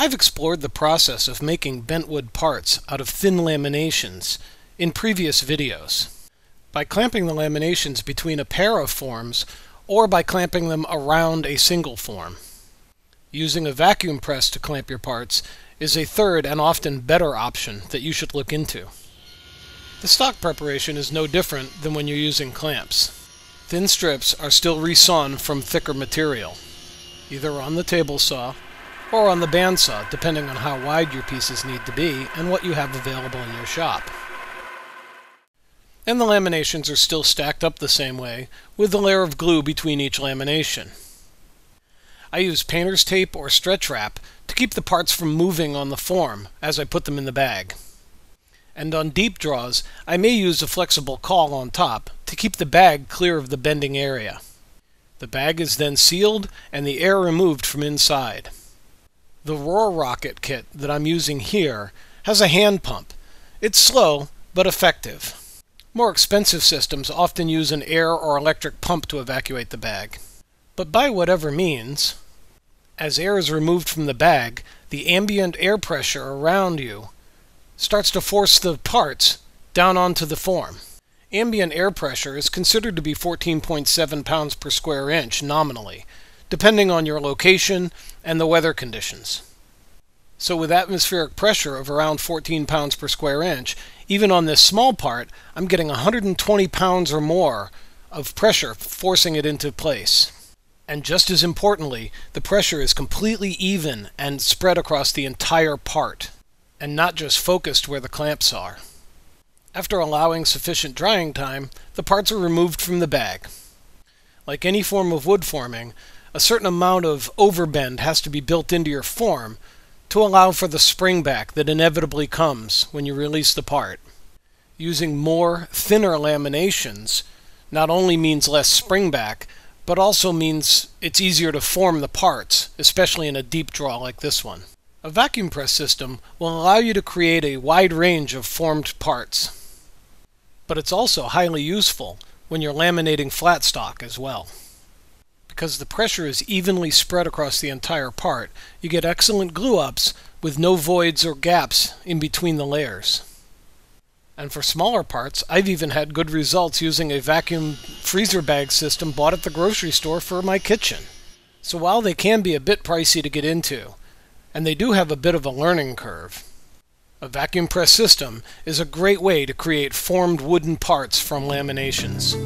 I've explored the process of making bentwood parts out of thin laminations in previous videos. By clamping the laminations between a pair of forms or by clamping them around a single form. Using a vacuum press to clamp your parts is a third and often better option that you should look into. The stock preparation is no different than when you're using clamps. Thin strips are still resawn from thicker material, either on the table saw or on the bandsaw, depending on how wide your pieces need to be and what you have available in your shop. And the laminations are still stacked up the same way, with a layer of glue between each lamination. I use painter's tape or stretch wrap to keep the parts from moving on the form as I put them in the bag. And on deep draws, I may use a flexible caul on top to keep the bag clear of the bending area. The bag is then sealed and the air removed from inside. The Roarockit kit that I'm using here has a hand pump. It's slow, but effective. More expensive systems often use an air or electric pump to evacuate the bag. But by whatever means, as air is removed from the bag, the ambient air pressure around you starts to force the parts down onto the form. Ambient air pressure is considered to be 14.7 pounds per square inch nominally, depending on your location and the weather conditions. So with atmospheric pressure of around 14 pounds per square inch, even on this small part, I'm getting 120 pounds or more of pressure forcing it into place. And just as importantly, the pressure is completely even and spread across the entire part, and not just focused where the clamps are. After allowing sufficient drying time, the parts are removed from the bag. Like any form of wood forming, a certain amount of overbend has to be built into your form to allow for the springback that inevitably comes when you release the part. Using more, thinner laminations not only means less springback, but also means it's easier to form the parts, especially in a deep draw like this one. A vacuum press system will allow you to create a wide range of formed parts. But it's also highly useful when you're laminating flat stock as well. Because the pressure is evenly spread across the entire part, you get excellent glue-ups with no voids or gaps in between the layers. And for smaller parts, I've even had good results using a vacuum freezer bag system bought at the grocery store for my kitchen. So while they can be a bit pricey to get into, and they do have a bit of a learning curve, a vacuum press system is a great way to create formed wooden parts from laminations.